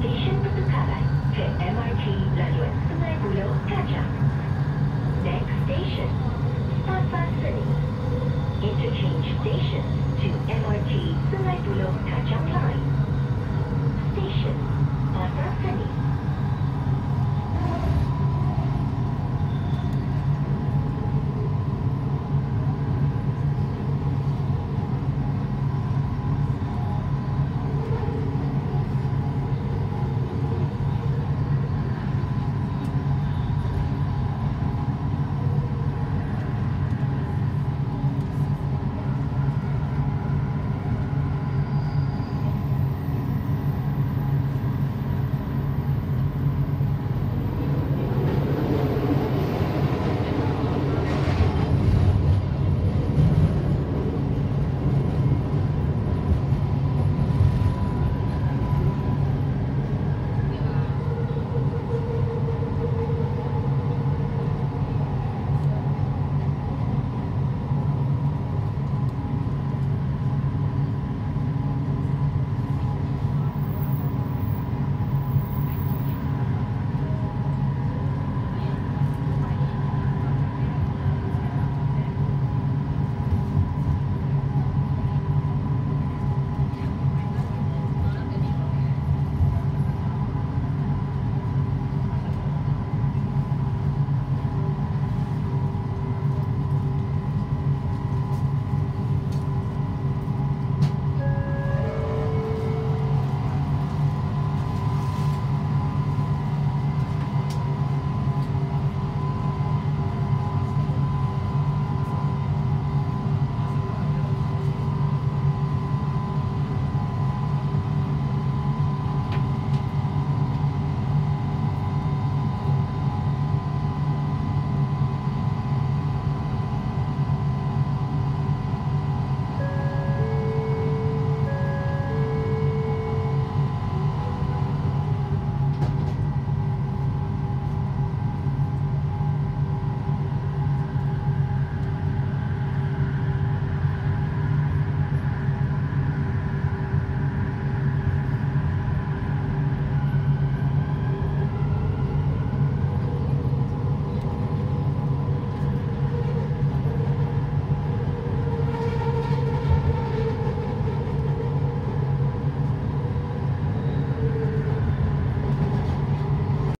Station Sakagai, the MRT Railway.